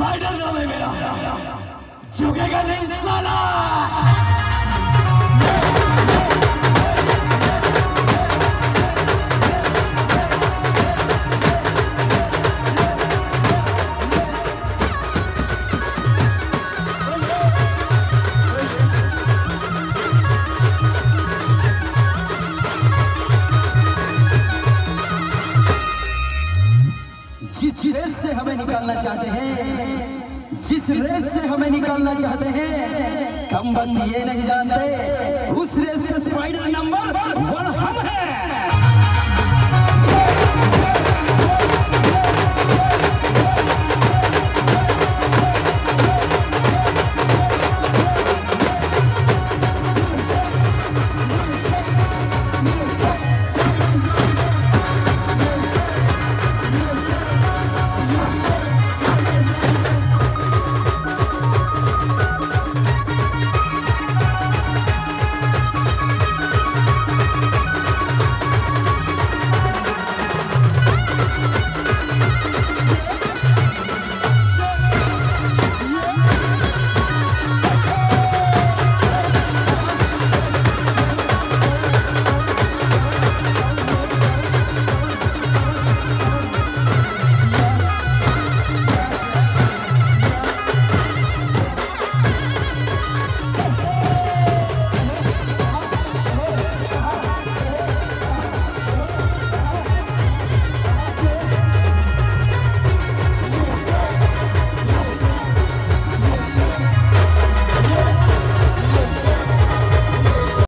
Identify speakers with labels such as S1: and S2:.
S1: Spider नाम है मेरा। झुकेगा नहीं साला। से हमें निकालना चाहते हैं, जिस रेस से हमें निकालना चाहते हैं, कम बंद ये नहीं जानते।